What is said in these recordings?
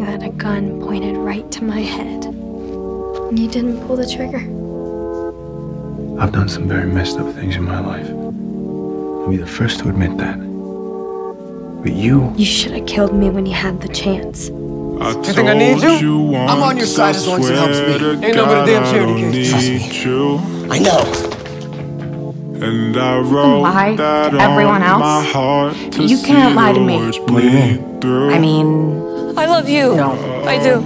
You had a gun pointed right to my head. And you didn't pull the trigger. I've done some very messed up things in my life. I'll be the first to admit that. But you. You should have killed me when you had the chance. Do you think I need you? I'm on your side as long as it helps me. Ain't no but a damn charity case. Trust me. I know. And I wrote lie that to everyone on my else? heart to You can't lie to me. What do you mean? I mean, I love you. No. I do.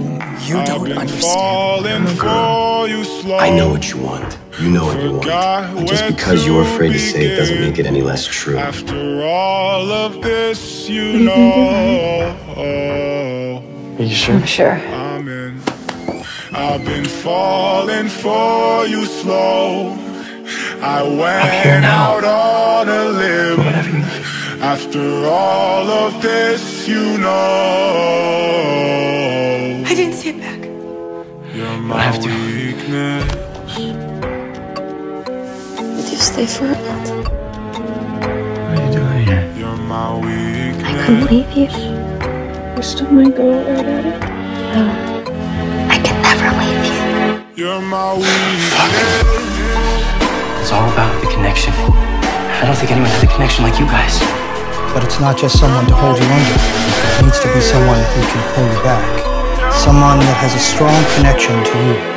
You I've don't been understand. falling for you. I know what you want. You know what you want. Forgot But just because you're afraid to say it doesn't make it any less true. After all of this, you know. Are you sure? I'm sure. I'm in. I've been falling for you slow. I went here now. out on a limb. Whatever you need. After all of this, you know. I didn't say it back. You're my have to. weakness. Would you stay for a month? What are you doing here? You're my weakness. I couldn't leave you. You still might go right at it. No. I can never leave you. You're my weakness. It's all about the connection. I don't think anyone had a connection like you guys. But it's not just someone to hold you under. It needs to be someone who can pull you back. Someone that has a strong connection to you.